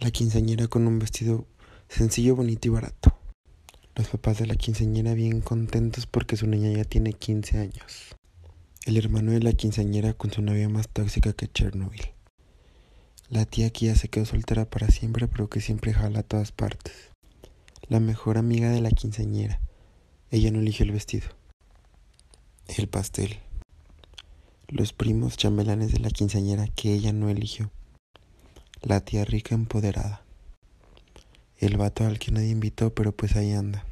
La quinceañera con un vestido sencillo, bonito y barato. Los papás de la quinceañera bien contentos porque su niña ya tiene 15 años. El hermano de la quinceañera con su novia más tóxica que Chernobyl. La tía que ya se quedó soltera para siempre pero que siempre jala a todas partes. La mejor amiga de la quinceañera. Ella no eligió el vestido. El pastel. Los primos chambelanes de la quinceañera que ella no eligió. La tía rica empoderada. El vato al que nadie invitó, pero pues ahí anda.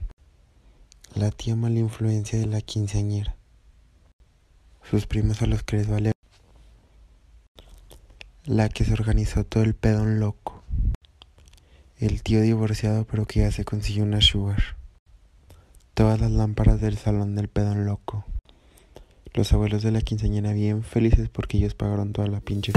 La tía mala influencia de la quinceañera. Sus primos a los que les vale. La que se organizó todo el pedón loco. El tío divorciado pero que ya se consiguió una sugar. Todas las lámparas del salón del pedón loco. Los abuelos de la quinceañera bien felices porque ellos pagaron toda la pinche.